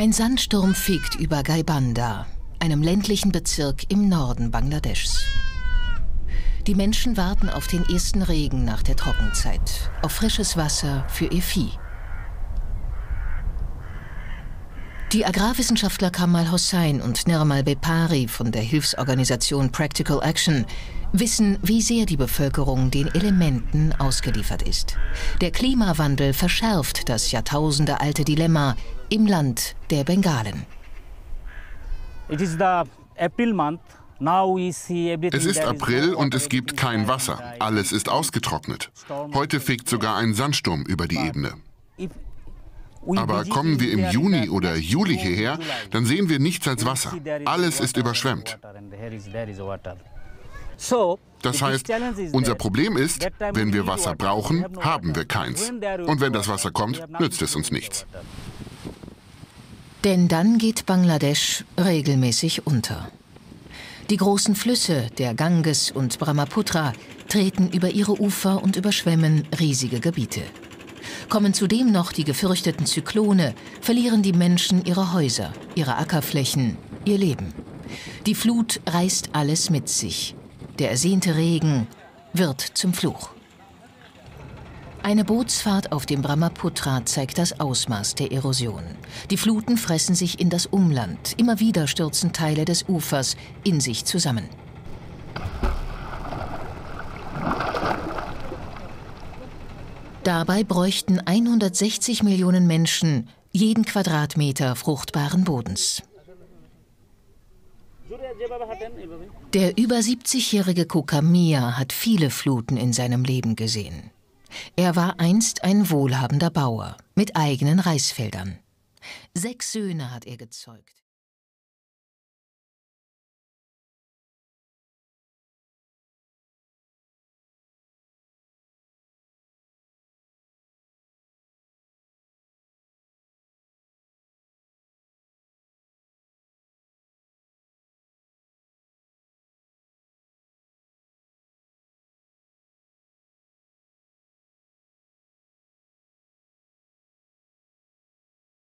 Ein Sandsturm fegt über Gaibanda, einem ländlichen Bezirk im Norden Bangladeschs. Die Menschen warten auf den ersten Regen nach der Trockenzeit, auf frisches Wasser für ihr Vieh. Die Agrarwissenschaftler Kamal Hossein und Nirmal Bepari von der Hilfsorganisation Practical Action wissen, wie sehr die Bevölkerung den Elementen ausgeliefert ist. Der Klimawandel verschärft das jahrtausendealte Dilemma im Land der Bengalen. It is the April month. Es ist April und es gibt kein Wasser. Alles ist ausgetrocknet. Heute fegt sogar ein Sandsturm über die Ebene. Aber kommen wir im Juni oder Juli hierher, dann sehen wir nichts als Wasser. Alles ist überschwemmt. Das heißt, unser Problem ist, wenn wir Wasser brauchen, haben wir keins. Und wenn das Wasser kommt, nützt es uns nichts. Denn dann geht Bangladesch regelmäßig unter. Die großen Flüsse, der Ganges und Brahmaputra, treten über ihre Ufer und überschwemmen riesige Gebiete. Kommen zudem noch die gefürchteten Zyklone, verlieren die Menschen ihre Häuser, ihre Ackerflächen, ihr Leben. Die Flut reißt alles mit sich. Der ersehnte Regen wird zum Fluch. Eine Bootsfahrt auf dem Brahmaputra zeigt das Ausmaß der Erosion. Die Fluten fressen sich in das Umland. Immer wieder stürzen Teile des Ufers in sich zusammen. Dabei bräuchten 160 Millionen Menschen jeden Quadratmeter fruchtbaren Bodens. Der über 70-jährige Kukamia hat viele Fluten in seinem Leben gesehen. Er war einst ein wohlhabender Bauer mit eigenen Reisfeldern. Sechs Söhne hat er gezeugt.